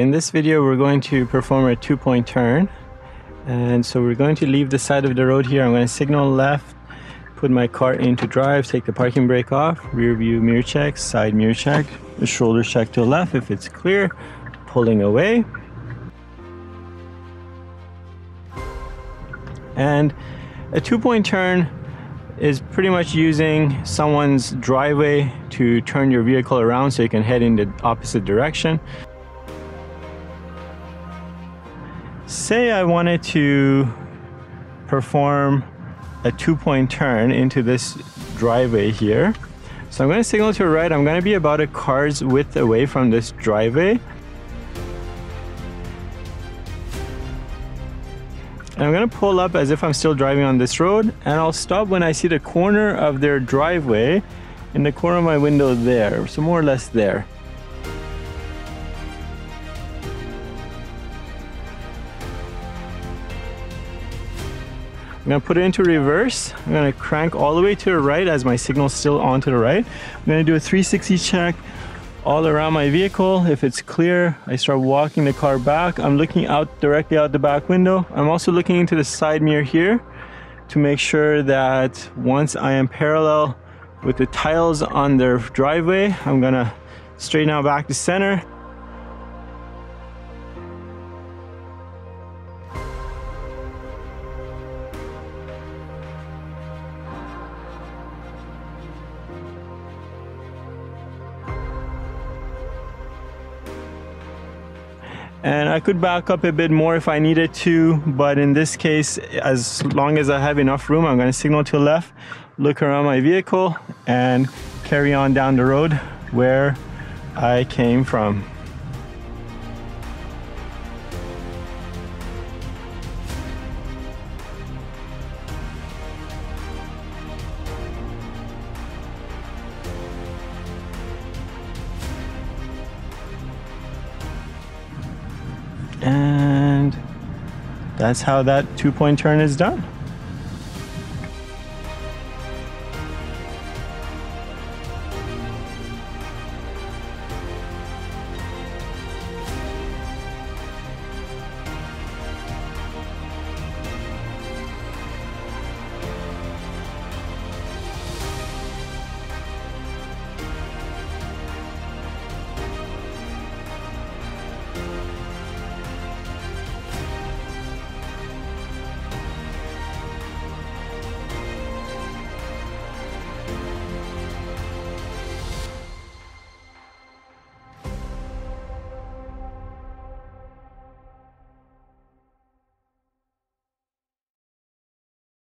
In this video, we're going to perform a two-point turn. And so we're going to leave the side of the road here. I'm going to signal left, put my car into drive, take the parking brake off, rear view mirror check, side mirror check, shoulder check to the left if it's clear, pulling away. And a two-point turn is pretty much using someone's driveway to turn your vehicle around so you can head in the opposite direction. Say I wanted to perform a two-point turn into this driveway here. So I'm going to signal to the right. I'm going to be about a car's width away from this driveway. And I'm going to pull up as if I'm still driving on this road. And I'll stop when I see the corner of their driveway in the corner of my window there. So more or less there. I'm gonna put it into reverse. I'm gonna crank all the way to the right as my signal's still on to the right. I'm gonna do a 360 check all around my vehicle. If it's clear, I start walking the car back. I'm looking out directly out the back window. I'm also looking into the side mirror here to make sure that once I am parallel with the tiles on their driveway, I'm gonna straighten out back to center and I could back up a bit more if I needed to but in this case as long as I have enough room I'm going to signal to the left look around my vehicle and carry on down the road where I came from. And that's how that two point turn is done.